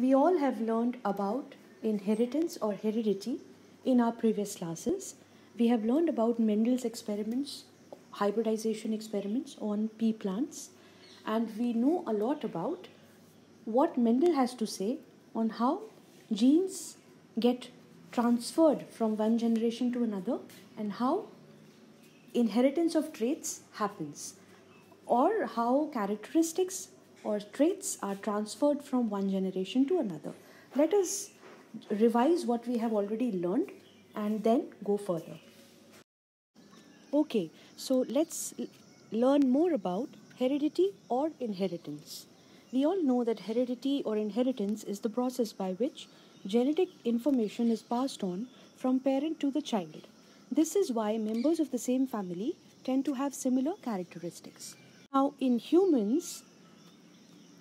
We all have learned about inheritance or heredity in our previous classes. We have learned about Mendel's experiments, hybridization experiments on pea plants, and we know a lot about what Mendel has to say on how genes get transferred from one generation to another and how inheritance of traits happens or how characteristics or traits are transferred from one generation to another. Let us revise what we have already learned and then go further. Okay, so let's learn more about heredity or inheritance. We all know that heredity or inheritance is the process by which genetic information is passed on from parent to the child. This is why members of the same family tend to have similar characteristics. Now, in humans,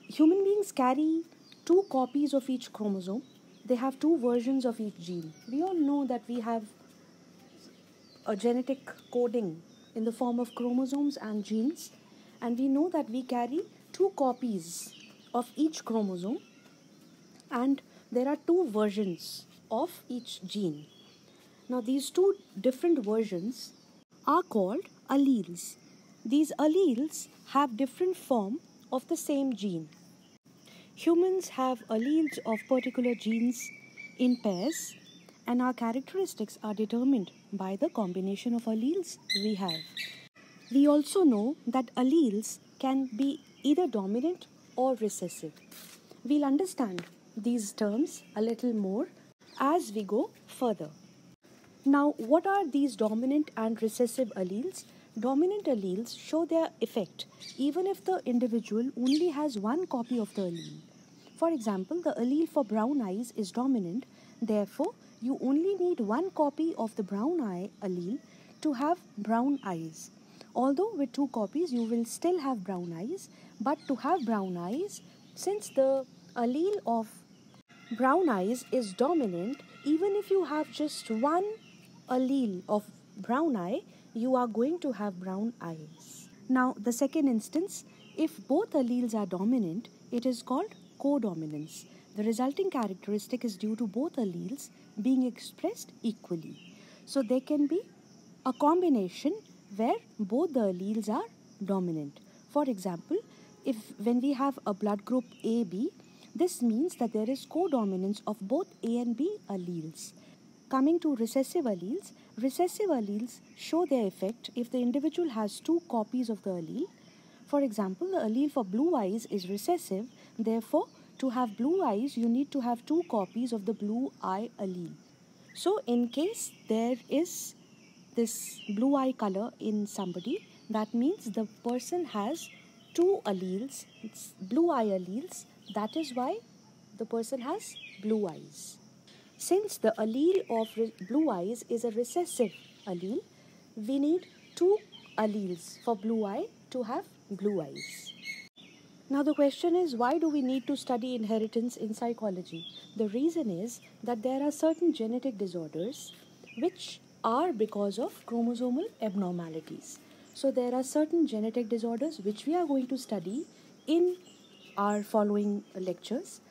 human beings carry two copies of each chromosome. They have two versions of each gene. We all know that we have a genetic coding in the form of chromosomes and genes, and we know that we carry two copies of each chromosome, and there are two versions of each gene. Now, these two different versions are called alleles. These alleles have different form of the same gene. Humans have alleles of particular genes in pairs and our characteristics are determined by the combination of alleles we have. We also know that alleles can be either dominant or recessive. We'll understand these terms a little more as we go further. Now, what are these dominant and recessive alleles? Dominant alleles show their effect even if the individual only has one copy of the allele. For example, the allele for brown eyes is dominant, therefore, you only need one copy of the brown eye allele to have brown eyes. Although with two copies you will still have brown eyes, but to have brown eyes, since the allele of brown eyes is dominant, even if you have just one allele of brown eye, you are going to have brown eyes. Now, the second instance, if both alleles are dominant, it is called codominance. The resulting characteristic is due to both alleles being expressed equally. So, there can be a combination where both the alleles are dominant. For example, if when we have a blood group AB, this means that there is codominance of both A and B alleles. Coming to recessive alleles, recessive alleles show their effect if the individual has two copies of the allele. For example, the allele for blue eyes is recessive, therefore, to have blue eyes, you need to have two copies of the blue eye allele. So, in case there is this blue eye color in somebody, that means the person has two alleles, it's blue eye alleles. That is why the person has blue eyes. Since the allele of blue eyes is a recessive allele, we need two alleles for blue eye to have blue eyes. Now, the question is why do we need to study inheritance in psychology? The reason is that there are certain genetic disorders which are because of chromosomal abnormalities. So, there are certain genetic disorders which we are going to study in our following lectures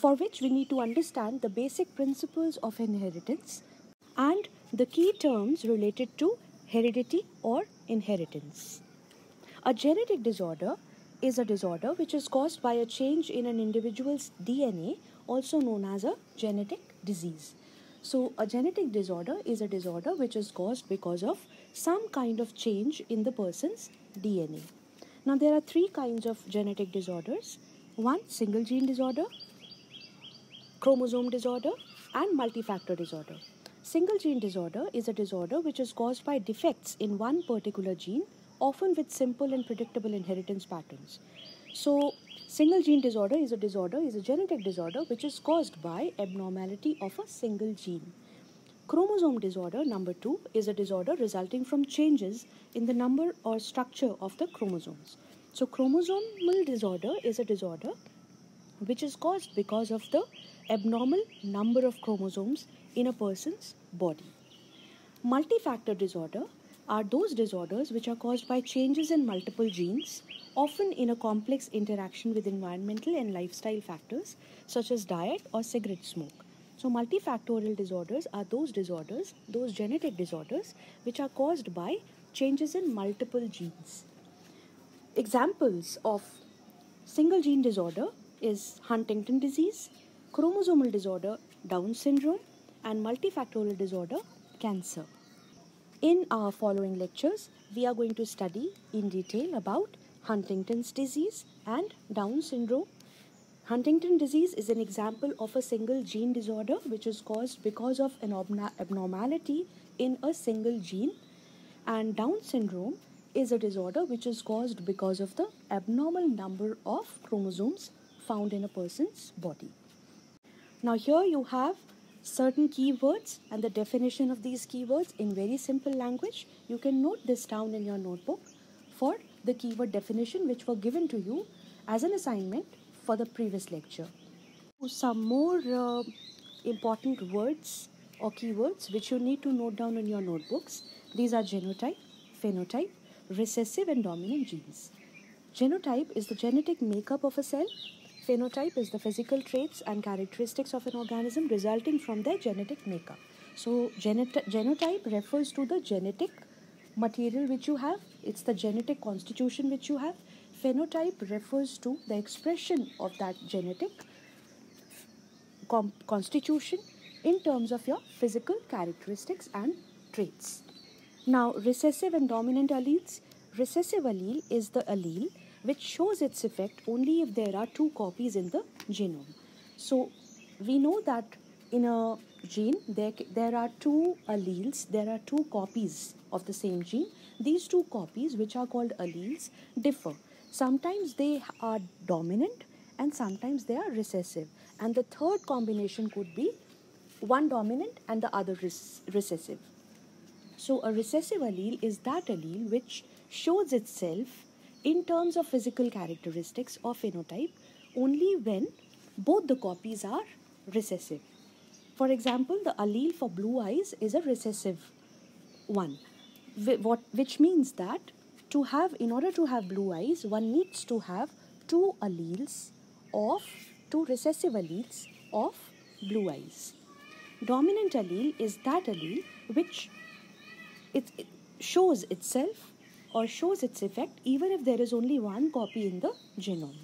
for which we need to understand the basic principles of inheritance and the key terms related to heredity or inheritance. A genetic disorder is a disorder which is caused by a change in an individual's DNA, also known as a genetic disease. So, a genetic disorder is a disorder which is caused because of some kind of change in the person's DNA. Now, there are three kinds of genetic disorders one, single gene disorder, chromosome disorder and multifactor disorder. Single gene disorder is a disorder which is caused by defects in one particular gene, often with simple and predictable inheritance patterns. So, single gene disorder is a disorder, is a genetic disorder which is caused by abnormality of a single gene. Chromosome disorder number 2 is a disorder resulting from changes in the number or structure of the chromosomes. So, chromosomal disorder is a disorder which is caused because of the abnormal number of chromosomes in a person's body. Multifactor disorder are those disorders which are caused by changes in multiple genes, often in a complex interaction with environmental and lifestyle factors such as diet or cigarette smoke. So, multifactorial disorders are those disorders, those genetic disorders, which are caused by changes in multiple genes. Examples of single gene disorder is Huntington disease, chromosomal disorder, Down syndrome, and multifactorial disorder, cancer. In our following lectures, we are going to study in detail about Huntington's disease and Down syndrome. Huntington disease is an example of a single gene disorder which is caused because of an abnormality in a single gene and Down syndrome is a disorder which is caused because of the abnormal number of chromosomes found in a person's body. Now here you have certain keywords and the definition of these keywords in very simple language. You can note this down in your notebook for the keyword definition which were given to you as an assignment for the previous lecture. Some more uh, important words or keywords which you need to note down in your notebooks. These are genotype, phenotype, recessive and dominant genes. Genotype is the genetic makeup of a cell Phenotype is the physical traits and characteristics of an organism resulting from their genetic makeup. So, genotype refers to the genetic material which you have, it's the genetic constitution which you have. Phenotype refers to the expression of that genetic constitution in terms of your physical characteristics and traits. Now, recessive and dominant alleles. Recessive allele is the allele which shows its effect only if there are two copies in the genome. So we know that in a gene there, there are two alleles, there are two copies of the same gene. These two copies which are called alleles differ. Sometimes they are dominant and sometimes they are recessive. And the third combination could be one dominant and the other recessive. So a recessive allele is that allele which shows itself in terms of physical characteristics or phenotype only when both the copies are recessive. For example, the allele for blue eyes is a recessive one, which means that to have, in order to have blue eyes, one needs to have two alleles of, two recessive alleles of blue eyes. Dominant allele is that allele which it, it shows itself or shows its effect even if there is only one copy in the genome.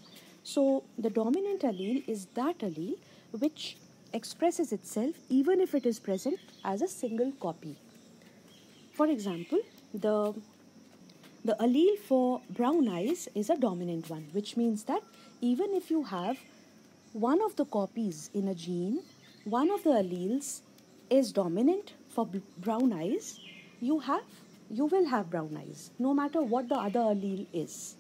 So the dominant allele is that allele which expresses itself even if it is present as a single copy. For example, the, the allele for brown eyes is a dominant one, which means that even if you have one of the copies in a gene, one of the alleles is dominant for brown eyes, you have you will have brown eyes no matter what the other allele is.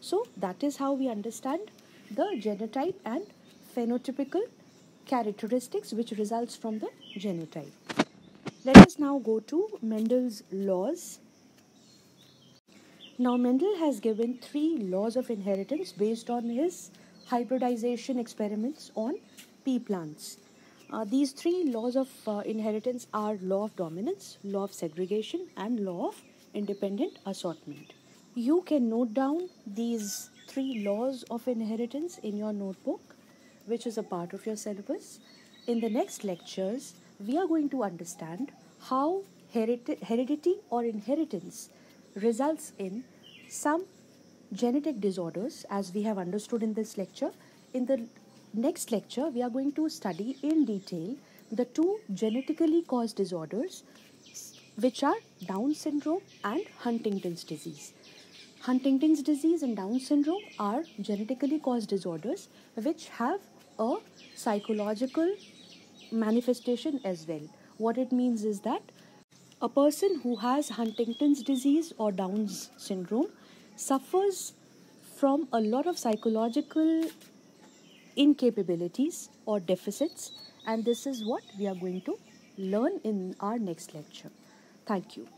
So that is how we understand the genotype and phenotypical characteristics which results from the genotype. Let us now go to Mendel's laws. Now Mendel has given three laws of inheritance based on his hybridization experiments on pea plants. Uh, these three laws of uh, inheritance are law of dominance, law of segregation, and law of independent assortment. You can note down these three laws of inheritance in your notebook, which is a part of your syllabus. In the next lectures, we are going to understand how heredity or inheritance results in some genetic disorders, as we have understood in this lecture. In the next lecture, we are going to study in detail the two genetically caused disorders, which are Down syndrome and Huntington's disease. Huntington's disease and Down syndrome are genetically caused disorders which have a psychological manifestation as well. What it means is that a person who has Huntington's disease or Down's syndrome suffers from a lot of psychological incapabilities or deficits and this is what we are going to learn in our next lecture. Thank you.